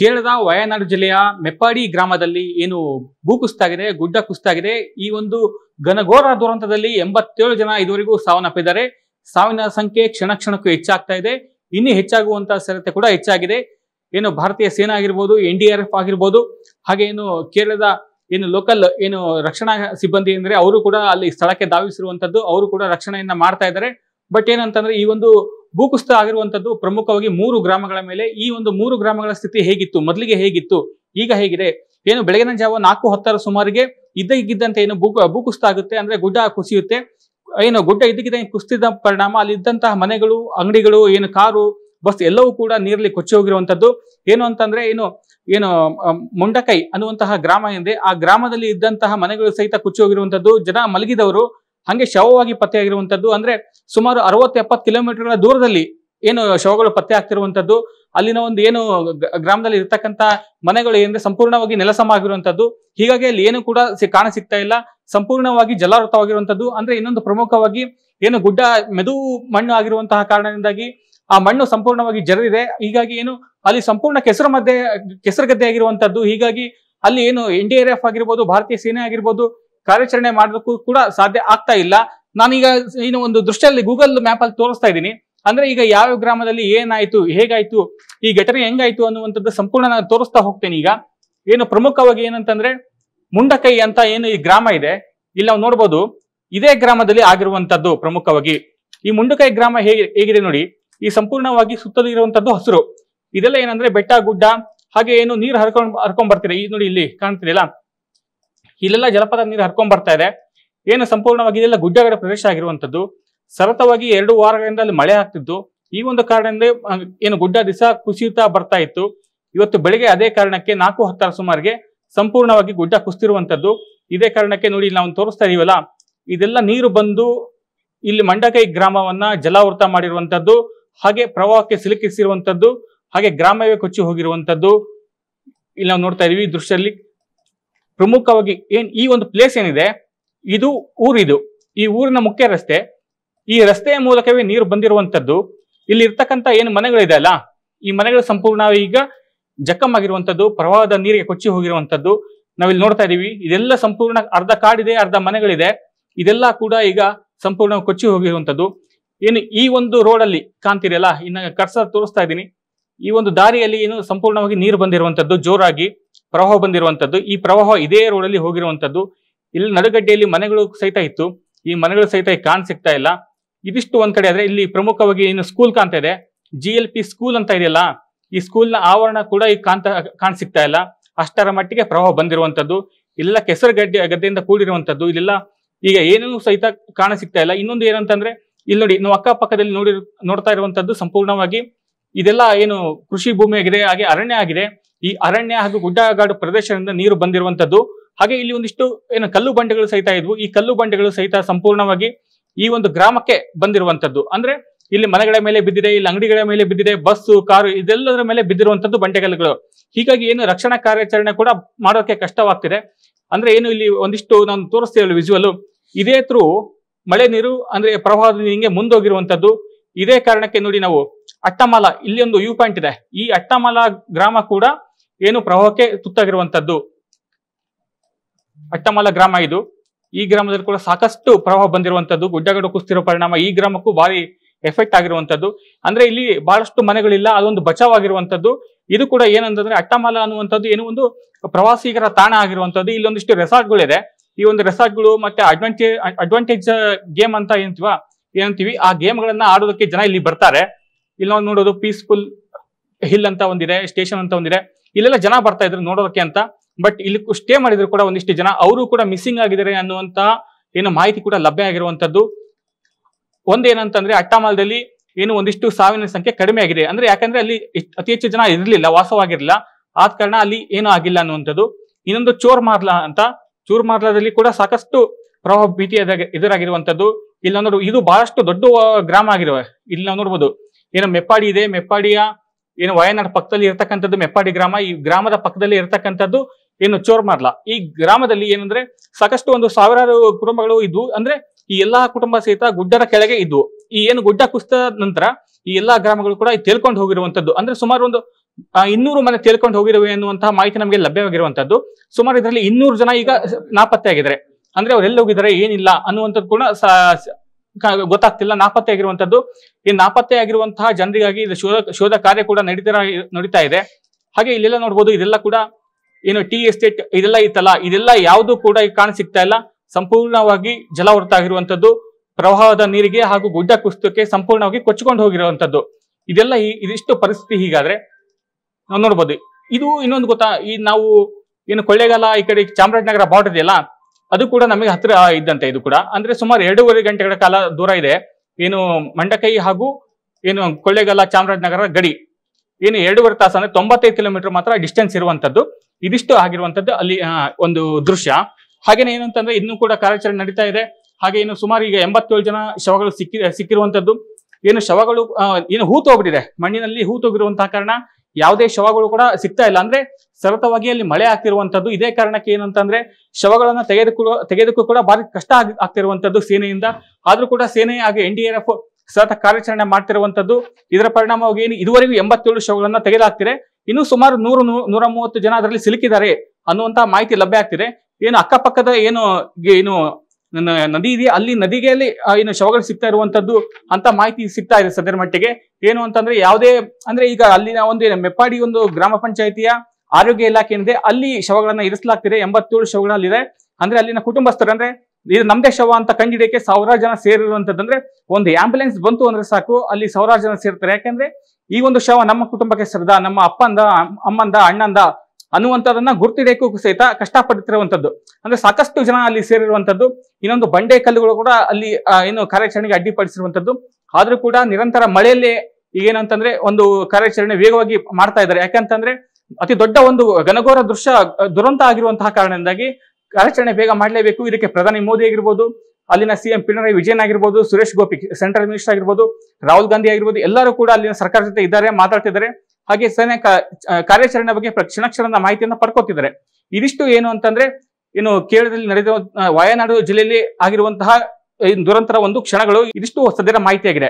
ಕೇರಳದ ವಯನಾಡು ಜಿಲ್ಲೆಯ ಮೆಪ್ಪಾಡಿ ಗ್ರಾಮದಲ್ಲಿ ಏನು ಭೂ ಕುಸಿತಾಗಿದೆ, ಗುಡ್ಡ ಕುಸಿತಾಗಿದೆ, ಈ ಒಂದು ಘನಘೋರ ದುರಂತದಲ್ಲಿ ಎಂಬತ್ತೇಳು ಜನ ಇದುವರೆಗೂ ಸಾವನ್ನಪ್ಪಿದ್ದಾರೆ. ಸಾವಿನ ಸಂಖ್ಯೆ ಕ್ಷಣ ಕ್ಷಣಕ್ಕೂ ಹೆಚ್ಚಾಗ್ತಾ ಇದೆ. ಇನ್ನೂ ಹೆಚ್ಚಾಗುವಂತಹ ಸಾಧ್ಯತೆ ಕೂಡ ಹೆಚ್ಚಾಗಿದೆ. ಏನು ಭಾರತೀಯ ಸೇನಾ ಆಗಿರ್ಬೋದು, ಎನ್ ಡಿ ಆರ್ ಎಫ್ ಆಗಿರ್ಬೋದು, ಹಾಗೆ ಏನು ಕೇರಳದ ಏನು ಲೋಕಲ್ ಏನು ರಕ್ಷಣಾ ಸಿಬ್ಬಂದಿ ಅಂದ್ರೆ ಅವರು ಕೂಡ ಅಲ್ಲಿ ಸ್ಥಳಕ್ಕೆ ಧಾವಿಸಿರುವಂತದ್ದು, ಅವರು ಕೂಡ ರಕ್ಷಣೆಯನ್ನ ಮಾಡ್ತಾ ಇದ್ದಾರೆ. ಬಟ್ ಏನಂತಂದ್ರೆ, ಈ ಒಂದು ಭೂಕುಸಿತ ಆಗಿರುವಂತದ್ದು ಪ್ರಮುಖವಾಗಿ ಮೂರು ಗ್ರಾಮಗಳ ಮೇಲೆ. ಈ ಒಂದು ಮೂರು ಗ್ರಾಮಗಳ ಸ್ಥಿತಿ ಹೇಗಿತ್ತು? ಮೊದಲಿಗೆ ಹೇಗಿತ್ತು? ಈಗ ಹೇಗಿದೆ? ಏನು ಬೆಳಗಿನ ಜಾವ ನಾಲ್ಕು ಹತ್ತರ ಸುಮಾರಿಗೆ ಇದ್ದಕ್ಕಿದ್ದಂತೆ ಏನು ಭೂ ಭೂಕುಸಿತ ಆಗುತ್ತೆ ಅಂದ್ರೆ ಗುಡ್ಡ ಕುಸಿಯುತ್ತೆ. ಏನು ಗುಡ್ಡ ಇದ್ದಕ್ಕಿದ್ದ ಕುಸಿದ ಪರಿಣಾಮ ಅಲ್ಲಿ ಇದ್ದಂತಹ ಮನೆಗಳು, ಅಂಗಡಿಗಳು, ಏನು ಕಾರು, ಬಸ್ ಎಲ್ಲವೂ ಕೂಡ ನೀರಲ್ಲಿ ಕೊಚ್ಚಿ ಹೋಗಿರುವಂತದ್ದು. ಏನು ಅಂತಂದ್ರೆ ಏನು ಏನು ಮುಂಡಕೈ ಅನ್ನುವಂತಹ ಗ್ರಾಮ ಇದೆ ಆ ಗ್ರಾಮದಲ್ಲಿ ಇದ್ದಂತಹ ಮನೆಗಳು ಸಹಿತ ಕೊಚ್ಚಿ ಹೋಗಿರುವಂತದ್ದು. ಜನ ಮಲಗಿದವರು. ಹಂಗೆ ಶವವಾಗಿ ಪತ್ತೆಯಾಗಿರುವಂತದ್ದು, ಅಂದ್ರೆ ಸುಮಾರು ಅರವತ್ತು ಎಪ್ಪತ್ತು ಕಿಲೋಮೀಟರ್ಗಳ ದೂರದಲ್ಲಿ ಏನು ಶವಗಳು ಪತ್ತೆ ಆಗ್ತಿರುವಂತದ್ದು, ಅಲ್ಲಿನ ಒಂದು ಏನು ಗ್ರಾಮದಲ್ಲಿ ಇರ್ತಕ್ಕಂತ ಮನೆಗಳು ಏನಂದ್ರೆ ಸಂಪೂರ್ಣವಾಗಿ ನೆಲಸಮ ಆಗಿರುವಂತದ್ದು ಹೀಗಾಗಿ ಅಲ್ಲಿ ಏನು ಕೂಡ ಕಾಣ ಸಿಗ್ತಾ ಇಲ್ಲ. ಸಂಪೂರ್ಣವಾಗಿ ಜಲಾವೃತವಾಗಿರುವಂತದ್ದು. ಅಂದ್ರೆ ಇನ್ನೊಂದು ಪ್ರಮುಖವಾಗಿ ಏನು ಗುಡ್ಡ ಮೆದು ಮಣ್ಣು ಆಗಿರುವಂತಹ ಕಾರಣದಿಂದಾಗಿ ಆ ಮಣ್ಣು ಸಂಪೂರ್ಣವಾಗಿ ಜರಿದೆ ಹೀಗಾಗಿ ಏನು ಅಲ್ಲಿ ಸಂಪೂರ್ಣ ಕೆಸರು ಮಧ್ಯೆ ಕೆಸರು ಗದ್ದೆ ಆಗಿರುವಂತದ್ದು ಹೀಗಾಗಿ ಅಲ್ಲಿ ಏನು ಎನ್ ಡಿ ಆರ್ ಎಫ್ ಆಗಿರ್ಬೋದು, ಭಾರತೀಯ ಸೇನೆ ಆಗಿರ್ಬೋದು ಕಾರ್ಯಾಚರಣೆ ಮಾಡೋದಕ್ಕೂ ಕೂಡ ಸಾಧ್ಯ ಆಗ್ತಾ ಇಲ್ಲ. ನಾನೀಗ ಏನು ಒಂದು ದೃಷ್ಟಿಯಲ್ಲಿ ಗೂಗಲ್ ಮ್ಯಾಪ್ ಅಲ್ಲಿ ತೋರಿಸ್ತಾ ಇದ್ದೀನಿ. ಅಂದ್ರೆ ಈಗ ಯಾವ ಗ್ರಾಮದಲ್ಲಿ ಏನಾಯ್ತು, ಹೇಗಾಯ್ತು, ಈ ಘಟನೆ ಹೆಂಗಾಯ್ತು ಅನ್ನುವಂಥದ್ದು ಸಂಪೂರ್ಣ ನಾನು ತೋರಿಸ್ತಾ ಹೋಗ್ತೇನೆ ಈಗ. ಏನು ಪ್ರಮುಖವಾಗಿ ಏನಂತಂದ್ರೆ ಮುಂಡಕೈ ಅಂತ ಏನು ಈ ಗ್ರಾಮ ಇದೆ. ಇಲ್ಲಿ ನಾವು ನೋಡ್ಬೋದು, ಇದೇ ಗ್ರಾಮದಲ್ಲಿ ಆಗಿರುವಂತದ್ದು ಪ್ರಮುಖವಾಗಿ. ಈ ಮುಂಡಕೈ ಗ್ರಾಮ ಹೇಗೆ, ಹೇಗಿದೆ ನೋಡಿ. ಈ ಸಂಪೂರ್ಣವಾಗಿ ಸುತ್ತಲೂ ಇರುವಂತದ್ದು ಹಸಿರು. ಇದೆಲ್ಲ ಏನಂದ್ರೆ ಬೆಟ್ಟ, ಗುಡ್ಡ, ಹಾಗೆ ಏನು ನೀರು ಹರ್ಕೊಂಡ್ ಹರ್ಕೊಂಡ್ ಬರ್ತಿದೆ. ಈ ನೋಡಿ ಇಲ್ಲಿ ಕಾಣ್ತಿದೆಯಲ್ಲ? ಇಲ್ಲೆಲ್ಲ ಜಲಪಾತ ನೀರು ಹರ್ಕೊಂಡ್ ಬರ್ತಾ ಇದೆ. ಏನು ಸಂಪೂರ್ಣವಾಗಿ ಇದೆಲ್ಲ ಗುಡ್ಡಗಡೆ ಪ್ರದೇಶ ಆಗಿರುವಂತದ್ದು ಸತತವಾಗಿ ಎರಡು ವಾರಗಳಿಂದ ಅಲ್ಲಿ ಮಳೆ ಆಗ್ತಿದ್ದು ಈ ಒಂದು ಕಾರಣದಿಂದ ಏನು ಗುಡ್ಡ ದಿಸ ಕುಸಿಯುತ್ತಾ ಬರ್ತಾ ಇತ್ತು. ಇವತ್ತು ಬೆಳಿಗ್ಗೆ ಅದೇ ಕಾರಣಕ್ಕೆ ನಾಲ್ಕು ಹತ್ತರ ಸುಮಾರಿಗೆ ಸಂಪೂರ್ಣವಾಗಿ ಗುಡ್ಡ ಕುಸಿತಿರುವಂತದ್ದು ಇದೇ ಕಾರಣಕ್ಕೆ ನೋಡಿ ನಾವು ತೋರಿಸ್ತಾ ಇದೀವಲ್ಲ, ಇದೆಲ್ಲ ನೀರು ಬಂದು ಇಲ್ಲಿ ಮಂಡಕೈ ಗ್ರಾಮವನ್ನ ಜಲಾವೃತ ಮಾಡಿರುವಂತದ್ದು ಹಾಗೆ ಪ್ರವಾಹಕ್ಕೆ ಸಿಲುಕಿಸಿರುವಂತದ್ದು ಹಾಗೆ ಗ್ರಾಮವೇ ಕೊಚ್ಚಿ ಹೋಗಿರುವಂತದ್ದು ಇಲ್ಲಿ ನಾವು ನೋಡ್ತಾ ಇದೀವಿ ದೃಶ್ಯದಲ್ಲಿ. ಪ್ರಮುಖವಾಗಿ ಏನ್ ಈ ಒಂದು ಪ್ಲೇಸ್ ಏನಿದೆ, ಇದು ಊರಿದು. ಈ ಊರಿನ ಮುಖ್ಯ ರಸ್ತೆ. ಈ ರಸ್ತೆಯ ಮೂಲಕವೇ ನೀರು ಬಂದಿರುವಂತದ್ದು. ಇಲ್ಲಿ ಇರ್ತಕ್ಕಂತ ಏನು ಮನೆಗಳಿದೆ ಅಲ್ಲ, ಈ ಮನೆಗಳು ಸಂಪೂರ್ಣ ಈಗ ಜಖಮ್ ಆಗಿರುವಂತದ್ದು, ಪ್ರವಾಹದ ನೀರಿಗೆ ಕೊಚ್ಚಿ ಹೋಗಿರುವಂತದ್ದು. ನಾವಿಲ್ಲಿ ನೋಡ್ತಾ ಇದೀವಿ. ಇದೆಲ್ಲ ಸಂಪೂರ್ಣ ಅರ್ಧ ಕಾಡಿದೆ, ಅರ್ಧ ಮನೆಗಳಿದೆ. ಇದೆಲ್ಲ ಕೂಡ ಈಗ ಸಂಪೂರ್ಣ ಕೊಚ್ಚಿ ಹೋಗಿರುವಂತದ್ದು. ಏನು ಈ ಒಂದು ರೋಡ್ ಅಲ್ಲಿ ಕಾಣ್ತಿರಲ್ಲ ಇನ್ನ ಕರ್ಸರ್ ತೋರಿಸ್ತಾ ಇದ್ದೀನಿ. ಈ ಒಂದು ದಾರಿಯಲ್ಲಿ ಏನು ಸಂಪೂರ್ಣವಾಗಿ ನೀರು ಬಂದಿರುವಂತದ್ದು ಜೋರಾಗಿ. ಪ್ರವಾಹ ಬಂದಿರುವಂತದ್ದು. ಈ ಪ್ರವಾಹ ಇದೇ ರೋಡ್ ಅಲ್ಲಿ ಹೋಗಿರುವಂತದ್ದು. ಇಲ್ಲಿ ನಡುಗಡ್ಡೆಯಲ್ಲಿ ಮನೆಗಳು ಸಹಿತ ಇತ್ತು. ಈ ಮನೆಗಳು ಸಹಿತ ಕಾಣ್ ಸಿಗ್ತಾ ಇಲ್ಲ. ಇದಿಷ್ಟು ಒಂದ್ ಕಡೆ ಆದ್ರೆ ಇಲ್ಲಿ ಪ್ರಮುಖವಾಗಿ ಏನು ಸ್ಕೂಲ್ ಕಾಣ್ತಾ ಇದೆ. ಜಿ ಎಲ್ ಪಿ ಸ್ಕೂಲ್ ಅಂತ ಇದೆಯಲ್ಲ, ಈ ಸ್ಕೂಲ್ನ ಆವರಣ ಕೂಡ ಈಗ ಕಾಣ್ತಾ, ಕಾಣ್ ಸಿಗ್ತಾ ಇಲ್ಲ. ಅಷ್ಟರ ಮಟ್ಟಿಗೆ ಪ್ರವಾಹ ಬಂದಿರುವಂತದ್ದು. ಇಲ್ಲೆಲ್ಲ ಕೆಸರು ಗಡ್ಡೆ, ಗದ್ದೆಯಿಂದ ಕೂಡಿರುವಂತದ್ದು. ಇಲ್ಲೆಲ್ಲ ಈಗ ಏನೂ ಸಹಿತ ಕಾಣ ಇಲ್ಲ. ಇನ್ನೊಂದು ಏನಂತಂದ್ರೆ, ಇಲ್ಲಿ ನೋಡಿ, ನಾವು ಅಕ್ಕಪಕ್ಕದಲ್ಲಿ ನೋಡಿ ನೋಡ್ತಾ ಇರುವಂತದ್ದು ಸಂಪೂರ್ಣವಾಗಿ ಇದೆಲ್ಲ ಏನು ಕೃಷಿ ಭೂಮಿ ಆಗಿದೆ ಹಾಗೆ ಅರಣ್ಯ ಆಗಿದೆ. ಈ ಅರಣ್ಯ ಹಾಗೂ ಗುಡ್ಡಗಾಡು ಪ್ರದೇಶದಿಂದ ನೀರು ಬಂದಿರುವಂತದ್ದು. ಹಾಗೆ ಇಲ್ಲಿ ಒಂದಿಷ್ಟು ಏನು ಕಲ್ಲು ಬಂಡೆಗಳು ಸಹಿತ ಇದ್ವು. ಈ ಕಲ್ಲು ಬಂಡೆಗಳು ಸಹಿತ ಸಂಪೂರ್ಣವಾಗಿ ಈ ಒಂದು ಗ್ರಾಮಕ್ಕೆ ಬಂದಿರುವಂತದ್ದು. ಅಂದ್ರೆ ಇಲ್ಲಿ ಮನೆಗಳ ಮೇಲೆ ಬಿದ್ದಿದೆ, ಇಲ್ಲಿ ಅಂಗಡಿಗಳ ಮೇಲೆ ಬಿದ್ದಿದೆ, ಬಸ್ಸು, ಕಾರು ಇದೆಲ್ಲದರ ಮೇಲೆ ಬಿದ್ದಿರುವಂತದ್ದು ಬಂಡೆಗಲ್ಲುಗಳು. ಹೀಗಾಗಿ ಏನು ರಕ್ಷಣಾ ಕಾರ್ಯಾಚರಣೆ ಕೂಡ ಮಾಡೋಕೆ ಕಷ್ಟವಾಗ್ತಿದೆ. ಅಂದ್ರೆ ಏನು ಇಲ್ಲಿ ಒಂದಿಷ್ಟು ನಾನು ತೋರಿಸ್ತೇವೆ ವಿಜುವಲ್ ಇದೇ ಥ್ರೂ ಮಳೆ ನೀರು ಅಂದ್ರೆ ಪ್ರವಾಹದ ನೀರಿಗೆ ಮುಂದೋಗಿರುವಂತದ್ದು. ಇದೇ ಕಾರಣಕ್ಕೆ ನೋಡಿ ನಾವು ಅಟ್ಟಮಾಲ, ಇಲ್ಲಿ ಒಂದು ವ್ಯೂ ಪಾಯಿಂಟ್ ಇದೆ. ಈ ಅಟ್ಟಮಾಲ ಗ್ರಾಮ ಕೂಡ ಏನು ಪ್ರವಾಹಕ್ಕೆ ತುತ್ತಾಗಿರುವಂತದ್ದು ಅಟ್ಟಮಾಲ ಗ್ರಾಮ ಇದು. ಈ ಗ್ರಾಮದಲ್ಲಿ ಕೂಡ ಸಾಕಷ್ಟು ಪ್ರವಾಹ ಬಂದಿರುವಂತದ್ದು ಗುಡ್ಡಗಡ ಕುಸ್ತಿರೋ ಪರಿಣಾಮ ಈ ಗ್ರಾಮಕ್ಕೂ ಭಾರಿ ಎಫೆಕ್ಟ್ ಆಗಿರುವಂತದ್ದು ಅಂದ್ರೆ ಇಲ್ಲಿ ಬಹಳಷ್ಟು ಮನೆಗಳಿಲ್ಲ, ಅದೊಂದು ಬಚಾವ್ ಆಗಿರುವಂತದ್ದು ಇದು ಕೂಡ ಏನಂತಂದ್ರೆ ಅಟ್ಟಮಾಲ ಅನ್ನುವಂಥದ್ದು ಏನು ಒಂದು ಪ್ರವಾಸಿಗರ ತಾಣ ಆಗಿರುವಂತದ್ದು ಇಲ್ಲೊಂದಿಷ್ಟು ರೆಸಾರ್ಟ್ಗಳಿದೆ. ಈ ಒಂದು ರೆಸಾರ್ಟ್ಗಳು ಮತ್ತೆ ಅಡ್ವಾಂಟೇಜ್ ಅಡ್ವಾಂಟೇಜ್ ಗೇಮ್ ಅಂತ ಏನಂತೀವ? ಏನಂತೀವಿ? ಆ ಗೇಮ್ಗಳನ್ನ ಆಡೋದಕ್ಕೆ ಜನ ಇಲ್ಲಿ ಬರ್ತಾರೆ. ಇಲ್ಲಿ ನಾವು ನೋಡೋದು ಪೀಸ್ಫುಲ್ ಹಿಲ್ ಅಂತ ಒಂದಿದೆ, ಸ್ಟೇಷನ್ ಅಂತ ಒಂದಿದೆ. ಇಲ್ಲೆಲ್ಲ ಜನ ಬರ್ತಾ ಇದ್ರು ನೋಡೋದಕ್ಕೆ ಅಂತ. ಬಟ್ ಇಲ್ಲಿ ಸ್ಟೇ ಮಾಡಿದ್ರು ಕೂಡ ಒಂದಿಷ್ಟು ಜನ. ಅವರು ಕೂಡ ಮಿಸ್ಸಿಂಗ್ ಆಗಿದ್ದಾರೆ ಅನ್ನುವಂತ ಏನು ಮಾಹಿತಿ ಕೂಡ ಲಭ್ಯ ಆಗಿರುವಂತದ್ದು. ಒಂದೇನಂತಂದ್ರೆ ಅಟ್ಟಾಮಾಲದಲ್ಲಿ ಏನು ಒಂದಿಷ್ಟು ಸಾವಿನ ಸಂಖ್ಯೆ ಕಡಿಮೆ ಆಗಿದೆ. ಅಂದ್ರೆ ಯಾಕಂದ್ರೆ ಅಲ್ಲಿ ಅತಿ ಹೆಚ್ಚು ಜನ ಇರಲಿಲ್ಲ, ವಾಸವಾಗಿರ್ಲಿಲ್ಲ. ಆದ ಕಾರಣ ಅಲ್ಲಿ ಏನು ಆಗಿಲ್ಲ ಅನ್ನುವಂಥದ್ದು. ಇನ್ನೊಂದು ಚೋರ್ ಮಾರ್ಲಾ ಅಂತ. ಚೂರ್ ಮಾರ್ಲಾದಲ್ಲಿ ಕೂಡ ಸಾಕಷ್ಟು ಪ್ರವಾಹ ಭೀತಿ ಎದುರಾಗಿ- ಎದುರಾಗಿರುವಂತದ್ದು ಇಲ್ಲಿ ನಾವು ಇದು ಬಹಳಷ್ಟು ದೊಡ್ಡ ಗ್ರಾಮ ಆಗಿರುವ ಇಲ್ಲಿ ನಾವು ನೋಡ್ಬೋದು. ಏನು ಮೆಪ್ಪಾಡಿ ಇದೆ. ಮೆಪ್ಪಾಡಿಯ ಏನು ವಯನಾಡ್ ಪಕ್ಕದಲ್ಲಿ ಇರ್ತಕ್ಕಂಥದ್ದು ಮೆಪ್ಪಾಡಿ ಗ್ರಾಮ, ಈ ಗ್ರಾಮದ ಪಕ್ಕದಲ್ಲಿ ಇರ್ತಕ್ಕಂಥದ್ದು ಏನು ಚೋರ್ ಚೋರ್ಮಾರ್ಲ ಈ ಗ್ರಾಮದಲ್ಲಿ ಏನಂದ್ರೆ ಸಾಕಷ್ಟು ಒಂದು ಸಾವಿರಾರು ಕುಟುಂಬಗಳು ಇದ್ವು. ಅಂದ್ರೆ ಈ ಎಲ್ಲಾ ಕುಟುಂಬ ಸಹಿತ ಗುಡ್ಡದ ಕೆಳಗೆ ಇದ್ವು. ಈ ಏನು ಗುಡ್ಡ ಕುಸಿದ ನಂತರ ಈ ಎಲ್ಲಾ ಗ್ರಾಮಗಳು ಕೂಡ ತೇಲ್ಕೊಂಡು ಹೋಗಿರುವಂತದ್ದು ಅಂದ್ರೆ ಸುಮಾರು ಒಂದು ಇನ್ನೂರು ಮನೆ ತೇಲ್ಕೊಂಡು ಹೋಗಿರುವೆ ಎನ್ನುವಂತಹ ಮಾಹಿತಿ ನಮಗೆ ಲಭ್ಯವಾಗಿರುವಂತದ್ದು ಸುಮಾರು ಇದರಲ್ಲಿ ಇನ್ನೂರು ಜನ ಈಗ ನಾಪತ್ತೆ ಆಗಿದ್ದಾರೆ ಅಂದ್ರೆ ಅವ್ರು ಎಲ್ಲಿ ಹೋಗಿದ್ದಾರೆ? ಏನಿಲ್ಲ ಅನ್ನುವಂಥದ್ದು ಕೂಡ ಗೊತ್ತಾಗ್ತಿಲ್ಲ. ನಾಪತ್ತೆ ಆಗಿರುವಂತದ್ದು. ಈ ನಾಪತ್ತೆ ಆಗಿರುವಂತಹ ಜನರಿಗಾಗಿ ಇದು ಶೋಧ ಶೋಧ ಕಾರ್ಯ ಕೂಡ ನಡೀತಾ ನಡೀತಾ ಇದೆ. ಹಾಗೆ ಇಲ್ಲೆಲ್ಲ ನೋಡ್ಬೋದು, ಇದೆಲ್ಲ ಕೂಡ ಏನು ಟೀ ಎಸ್ಟೇಟ್ ಇದೆಲ್ಲ ಇತ್ತಲ್ಲ, ಇದೆಲ್ಲ ಯಾವುದು ಕೂಡ ಈಗ ಕಾಣ ಸಿಗ್ತಾ ಇಲ್ಲ. ಸಂಪೂರ್ಣವಾಗಿ ಜಲಾವೃತ ಆಗಿರುವಂತದ್ದು, ಪ್ರವಾಹದ ನೀರಿಗೆ ಹಾಗೂ ಗುಡ್ಡ ಕುಸಿತಕ್ಕೆ ಸಂಪೂರ್ಣವಾಗಿ ಕೊಚ್ಚಿಕೊಂಡು ಹೋಗಿರುವಂತದ್ದು. ಇದೆಲ್ಲ ಇದಿಷ್ಟು ಪರಿಸ್ಥಿತಿ ಹೀಗಾದ್ರೆ ನಾವು ನೋಡ್ಬೋದು. ಇದು ಇನ್ನೊಂದು ಗೊತ್ತಾ, ಈ ನಾವು ಏನು ಕೊಳ್ಳೇಗಾಲ ಈ ಕಡೆ ಚಾಮರಾಜನಗರ ಬಾರ್ಡರ್ ಇದೆಯಲ್ಲ ಅದು ಕೂಡ ನಮಗೆ ಹತ್ರ ಇದ್ದಂತೆ ಇದು ಕೂಡ. ಅಂದ್ರೆ ಸುಮಾರು ಎರಡೂವರೆ ಗಂಟೆಗಳ ಕಾಲ ದೂರ ಇದೆ. ಏನು ಮಂಡಕೈ ಹಾಗೂ ಏನು ಕೊಳ್ಳೇಗಾಲ ಚಾಮರಾಜನಗರ ಗಡಿ. ಏನು ಎರಡೂವರೆ ತಾಸು ಅಂದ್ರೆ ತೊಂಬತ್ತೈದು ಕಿಲೋಮೀಟರ್ ಮಾತ್ರ ಡಿಸ್ಟೆನ್ಸ್ ಇರುವಂತದ್ದು. ಇದಿಷ್ಟು ಆಗಿರುವಂತದ್ದು ಅಲ್ಲಿ ಒಂದು ದೃಶ್ಯ. ಹಾಗೇನೆ ಏನು ಅಂತಂದ್ರೆ ಇನ್ನೂ ಕೂಡ ಕಾರ್ಯಾಚರಣೆ ನಡೀತಾ ಇದೆ. ಹಾಗೆ ಏನು ಸುಮಾರು ಈಗ ಎಂಬತ್ತೇಳು ಜನ ಶವಗಳು ಸಿಕ್ಕಿ, ಸಿಕ್ಕಿರುವಂತದ್ದು. ಏನು ಶವಗಳು ಏನು ಹೂತು ಹೋಗ್ಬಿಟ್ಟಿದೆ. ಮಣ್ಣಿನಲ್ಲಿ ಹೂತೋಗಿರುವಂತಹ ಕಾರಣ ಯಾವುದೇ ಶವಗಳು ಕೂಡ ಸಿಗ್ತಾ ಇಲ್ಲ. ಅಂದ್ರೆ ಸತತವಾಗಿ ಅಲ್ಲಿ ಮಳೆ ಆಗ್ತಿರುವಂತದ್ದು, ಇದೇ ಕಾರಣಕ್ಕೆ ಏನು ಅಂತಂದ್ರೆ ಶವಗಳನ್ನ ತೆಗೆದುಕೊಳ್ಳೋ ತೆಗೆದಕ್ಕೂ ಕೂಡ ಭಾರಿ ಕಷ್ಟ ಆಗಿ, ಆಗ್ತಿರುವಂತದ್ದು ಸೇನೆಯಿಂದ. ಆದ್ರೂ ಕೂಡ ಸೇನೆ ಹಾಗೆ ಎನ್ ಡಿ ಆರ್ ಎಫ್ ಸತತ ಕಾರ್ಯಾಚರಣೆ ಮಾಡ್ತಿರುವಂತದ್ದು, ಇದರ ಪರಿಣಾಮವಾಗಿ ಏನು ಇದುವರೆಗೂ ಎಂಬತ್ತೇಳು ಶವಗಳನ್ನ ತೆಗೆದಾಕ್ತಿದೆ. ಇನ್ನು ಸುಮಾರು ನೂರು ನೂರ ಮೂವತ್ತು ಜನ ಅದರಲ್ಲಿ ಸಿಲುಕಿದ್ದಾರೆ ಅನ್ನುವಂತ ಮಾಹಿತಿ ಲಭ್ಯ ಆಗ್ತಿದೆ. ಏನು ಅಕ್ಕಪಕ್ಕದ ಏನು ಏನು ನದಿ ಇದೆಯಾ ಅಲ್ಲಿ ನದಿಗೆಯಲ್ಲಿ ಏನು ಶವಗಳು ಸಿಗ್ತಾ ಇರುವಂತದ್ದು ಅಂತ ಮಾಹಿತಿ ಸಿಗ್ತಾ ಇದೆ ಸದ್ಯದ ಮಟ್ಟಿಗೆ. ಏನು ಅಂತಂದ್ರೆ ಯಾವುದೇ, ಅಂದ್ರೆ ಈಗ ಅಲ್ಲಿನ ಒಂದು ಮೆಪ್ಪಾಡಿ ಒಂದು ಗ್ರಾಮ ಪಂಚಾಯಿತಿಯ ಆರೋಗ್ಯ ಇಲಾಖೆ ಏನಿದೆ, ಅಲ್ಲಿ ಶವಗಳನ್ನ ಇರಿಸಲಾಗ್ತಿದೆ, ಎಂಬತ್ತೇಳು ಶವಗಳಲ್ಲಿದೆ. ಅಂದ್ರೆ ಅಲ್ಲಿನ ಕುಟುಂಬಸ್ಥರು, ಅಂದ್ರೆ ಇದು ನಮ್ದೇ ಶವ ಅಂತ ಕಂಡಿಡಿಯಕ್ಕೆ ಸಾವಿರಾರು ಜನ ಸೇರಿರುವಂತದ್ದು ಅಂದ್ರೆ ಒಂದು ಆಂಬುಲೆನ್ಸ್ ಬಂತು ಅಂದ್ರೆ ಸಾಕು, ಅಲ್ಲಿ ಸಾವಿರಾರು ಜನ ಸೇರ್ತಾರೆ. ಯಾಕಂದ್ರೆ ಈ ಒಂದು ಶವ ನಮ್ಮ ಕುಟುಂಬಕ್ಕೆ ಸೇರಿದ, ನಮ್ಮ ಅಪ್ಪಂದ ಅಮ್- ಅಮ್ಮಂದ, ಅಣ್ಣಂದ ಅನ್ನುವಂಥದ್ದನ್ನ ಗುರ್ತಿಡಕ್ಕೂ ಸಹಿತ ಕಷ್ಟಪಡ್ತಿರುವಂಥದ್ದು. ಅಂದ್ರೆ ಸಾಕಷ್ಟು ಜನ ಅಲ್ಲಿ ಸೇರಿರುವಂತದ್ದು ಇನ್ನೊಂದು ಬಂಡೆ ಕಲ್ಲುಗಳು ಕೂಡ ಅಲ್ಲಿ ಏನು ಕಾರ್ಯಾಚರಣೆಗೆ ಅಡ್ಡಿಪಡಿಸಿರುವಂಥದ್ದು. ಆದ್ರೂ ಕೂಡ ನಿರಂತರ ಮಳೆಯಲ್ಲೇ ಏನಂತಂದ್ರೆ ಒಂದು ಕಾರ್ಯಾಚರಣೆ ವೇಗವಾಗಿ ಮಾಡ್ತಾ ಇದ್ದಾರೆ. ಯಾಕಂತಂದ್ರೆ ಅತಿ ದೊಡ್ಡ ಒಂದು ಘನಘೋರ ದೃಶ್ಯ, ದುರಂತ ಆಗಿರುವಂತಹ ಕಾರಣದಿಂದಾಗಿ ಕಾರ್ಯಾಚರಣೆ ಬೇಗ ಮಾಡಲೇಬೇಕು. ಇದಕ್ಕೆ ಪ್ರಧಾನಿ ಮೋದಿ ಆಗಿರ್ಬೋದು, ಅಲ್ಲಿನ ಸಿಎಂ ಪಿಣರಾಯಿ ವಿಜಯನ್ ಆಗಿರ್ಬೋದು, ಸುರೇಶ್ ಗೋಪಿ, ಸೆಂಟ್ರಲ್ ಮಿನಿಸ್ಟರ್ ಆಗಿರ್ಬೋದು, ರಾಹುಲ್ ಗಾಂಧಿ ಆಗಿರ್ಬೋದು, ಎಲ್ಲರೂ ಕೂಡ ಅಲ್ಲಿನ ಸರ್ಕಾರ ಜೊತೆ ಇದ್ದಾರೆ, ಮಾತಾಡ್ತಿದ್ದಾರೆ. ಹಾಗೆ ಸೇನೆ ಕಾರ್ಯಾಚರಣೆ ಬಗ್ಗೆ ಕ್ಷಣಕ್ಷಣದ ಕ್ಷಣ ಕ್ಷಣದ ಮಾಹಿತಿಯನ್ನ ಪಡ್ಕೋತಿದ್ದಾರೆ. ಇದಿಷ್ಟು ಏನು ಅಂತಂದ್ರೆ ಏನು ಕೇರಳದಲ್ಲಿ ನಡೆದ ವಯನಾಡು ಜಿಲ್ಲೆಯಲ್ಲಿ ಆಗಿರುವಂತಹ ದುರಂತರ ಒಂದು ಕ್ಷಣಗಳು ಇದಿಷ್ಟು ಸದ್ಯದ ಮಾಹಿತಿಯಾಗಿದೆ.